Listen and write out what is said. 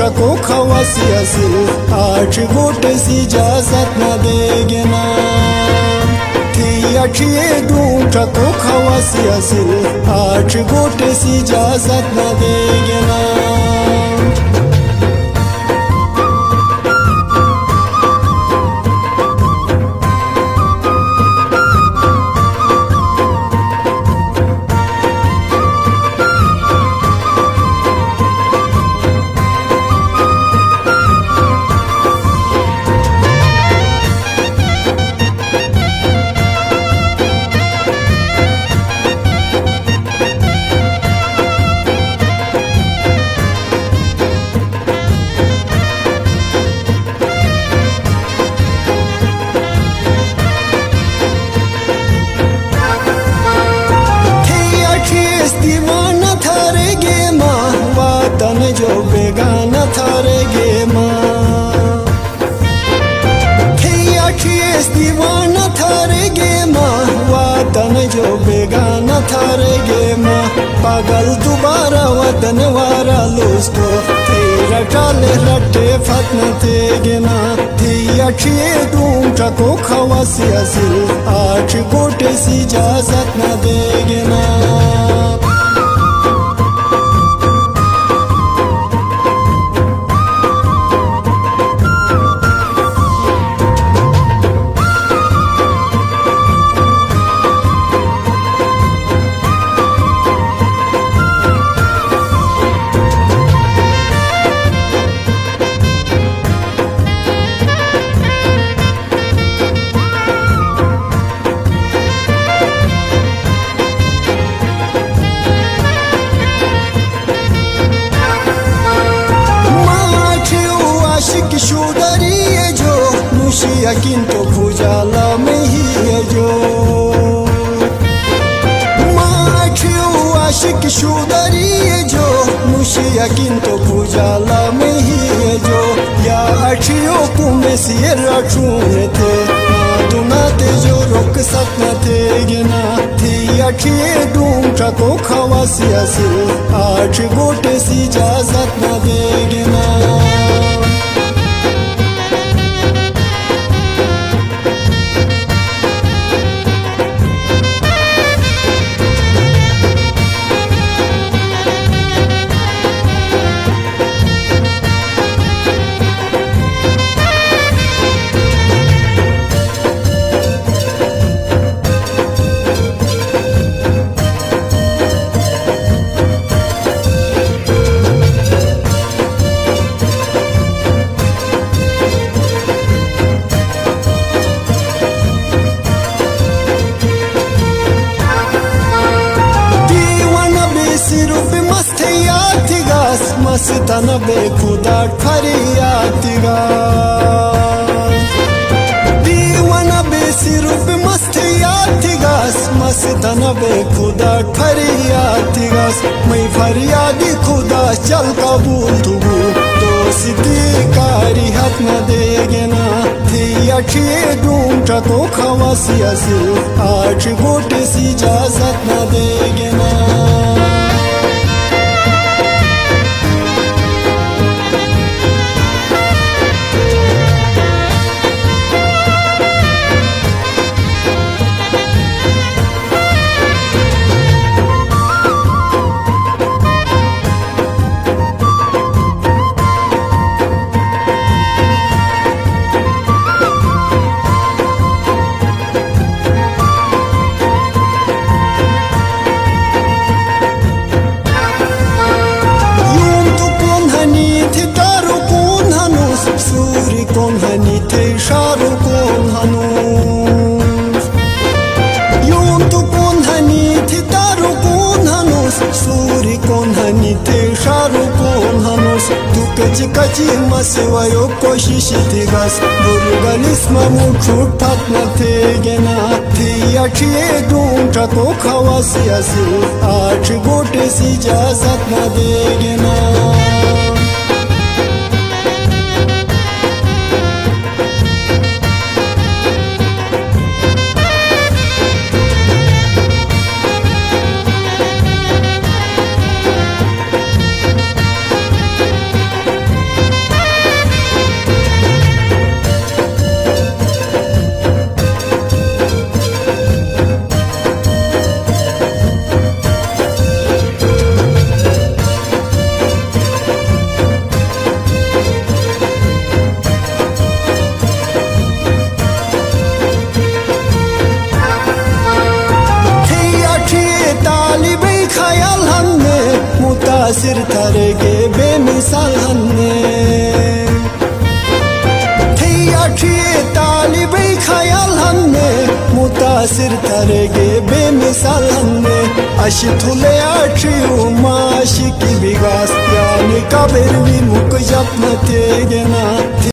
अच्छी ढूंढ को खवासी असिल आठ गोटे सी इजाज़त न देगे थी अच्छी चको खवासी असिल आठ गोटे सी इजाज़त न देगे पागल, दोबारा वतन वारा लोस्तो। तेरा टाले रट्टे फतन थे गिना। थी अच्छी तू चको खवासी असिल। आठ कोटे सी सतना न देगे किंतु भुजाला में ही है जो। आशिक शुदरी जो। मुशिया किंतु भुजाला में ही है जो। या अठियो कुमे सिर अठूने थे दुनाते जो रोक सकना थे, गिना थी। अठिए ढूंढ को खवासी असिल आठ गोटे सी इजाज़त न देगिना मस्तन बेखुदा फरियातिगा दीवन बेसिरुप मस्त यातिगास मस्तन बेखुदा फरियातिगास मैं फरियादी खुदा, चल कबूल दोस्ती कारी हक न देगे ना। थी अठिए ढूंढ को खवासी असिल। आठ गोटे सी इजाज़त न देगे ना कची कची मसवायो कोशिश तिगस बुरगलिस ममु छूटत न थे गेना थी अठिए ढूंढ को खवासी असी आठ गोटे सी इजाजत न दे गेना मुतासिर थरगे बेमिसाल हन्ने अठिए तालिबै ख्याल हन्ने मुतासिर थरगे बेमिसाल हन्ने अशी थुले आठियो माशी की बिगास यानी कबीर भी मुक जपन तेगना